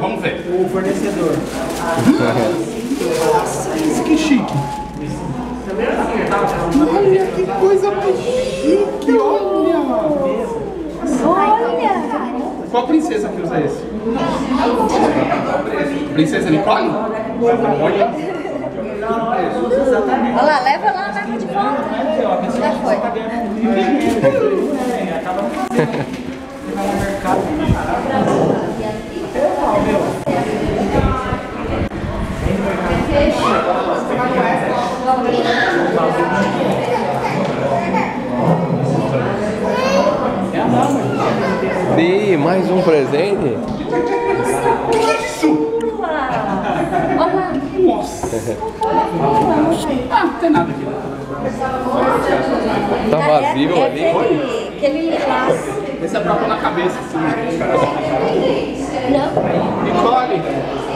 Vamos ver. O fornecedor. Nossa, que chique. Olha que coisa mais chique. Olha! Qual princesa que usa esse? Princesa Nicole? Olha. Olha lá, leva lá, leva de volta. Já foi. Ih, mais um presente? Olha lá. Nossa. Ah, não tem nada aqui. Tá É vazio ali? aquele, aquele laço. Esse é pra pôr na cabeça, assim. Não. Nicole.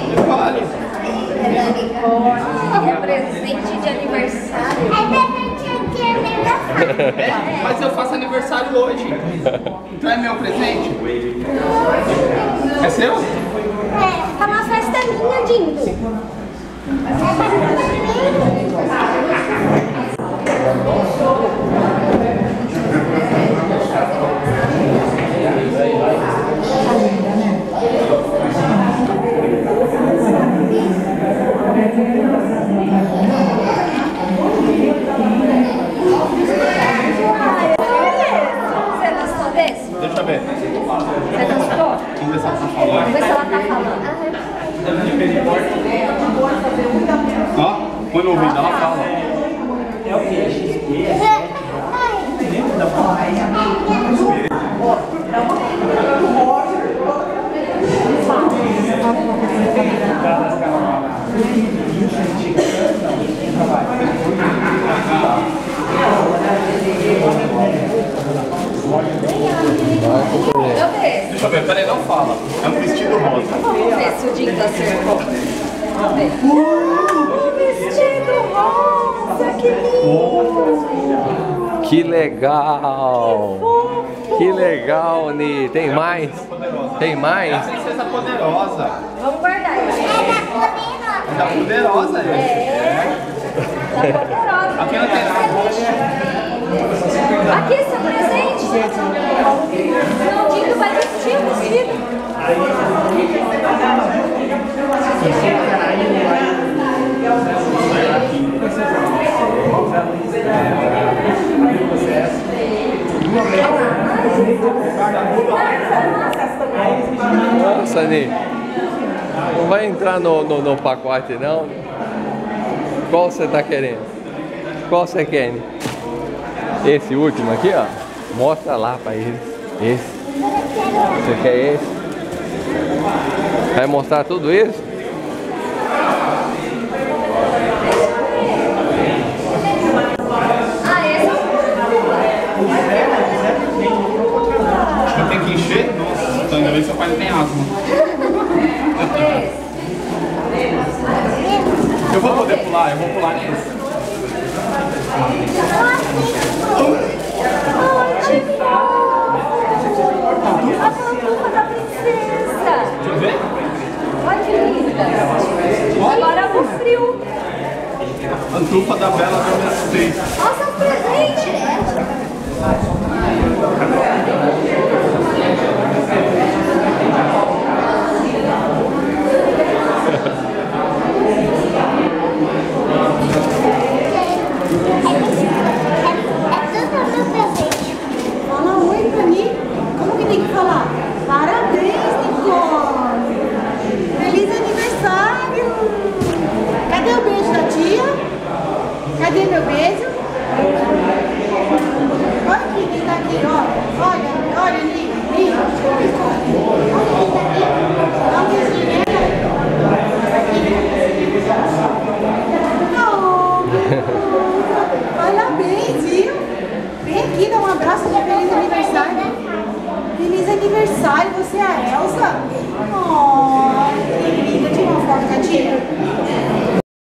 Nicole. É presente de aniversário. É, mas eu aniversário hoje. Então é meu presente? É seu? É, tá uma festa minha, Dindo. Você gostou desse? Deixa eu ver. Você gostou? Vamos ver se ela tá falando. Vamos ver se ela tá falando. Põe no ouvido, ela fala. É o que? É XP? Meu Deus. Deixa eu ver, peraí, não fala. É um vestido rosa. Vamos ver se o Dinho acertou. Vamos ver. Que legal! Que legal, Ni. Tem mais? Tem É a mais? princesa poderosa. Vamos guardar isso. É da poderosa, gente. É. Tá poderosa. Aqui não tem nada. Aqui, seu presente. Não, o Dinho vai vestir o vestido. Nossa. Não vai entrar no, no, no pacote, não? Qual você tá querendo? Qual você quer? Esse último aqui, ó. Mostra lá pra eles. Esse. Você quer esse? Vai mostrar tudo isso? Ah, esse é Acho que eu tenho que encher? Que seu pai não tem asma. Eu vou poder pular, eu vou pular nesse. a pantufa da princesa. Deixa eu ver. Olha que linda. Agora o frio. Pantufa da Bela Adormecente. Nossa, Meu beijo? Olha aqui quem tá aqui, ó. Olha, olha ali, ali. Olha quem tá aqui. Olha o beijinho, né? Olha bem, viu? Vem aqui, dá um abraço de feliz aniversário. Feliz aniversário, você é a Elsa?